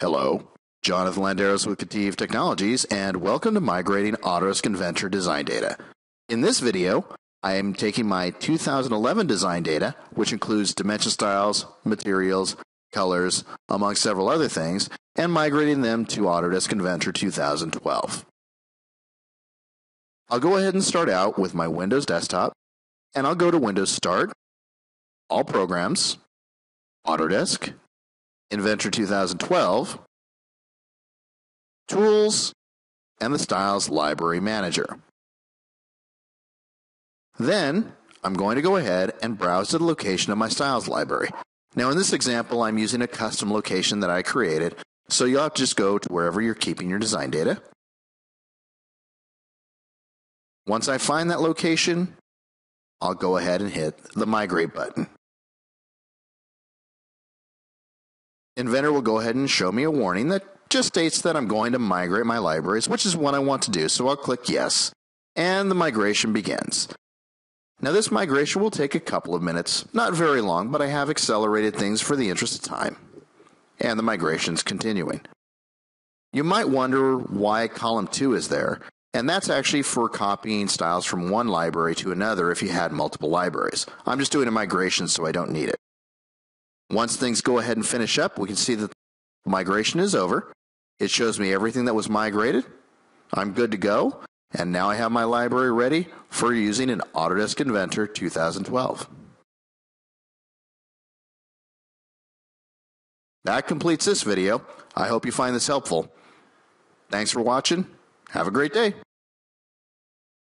Hello, Jonathan Landeros with KETIV Technologies, and welcome to migrating Autodesk Inventor design data. In this video, I am taking my 2011 design data, which includes dimension styles, materials, colors, among several other things, and migrating them to Autodesk Inventor 2012. I'll go ahead and start out with my Windows desktop, and I'll go to Windows Start, All Programs, Autodesk, Inventor 2012, Tools, and the Styles Library Manager. Then I'm going to go ahead and browse to the location of my styles library. Now in this example, I'm using a custom location that I created, so you'll have to just go to wherever you're keeping your design data. Once I find that location, I'll go ahead and hit the migrate button. Inventor will go ahead and show me a warning that just states that I'm going to migrate my libraries, which is what I want to do. So I'll click yes, and the migration begins. Now, this migration will take a couple of minutes, not very long, but I have accelerated things for the interest of time. And the migration's continuing. You might wonder why column 2 is there, and that's actually for copying styles from one library to another if you had multiple libraries. I'm just doing a migration so I don't need it. Once things go ahead and finish up, we can see that the migration is over. It shows me everything that was migrated. I'm good to go. And now I have my library ready for using an Autodesk Inventor 2012. That completes this video. I hope you find this helpful. Thanks for watching. Have a great day.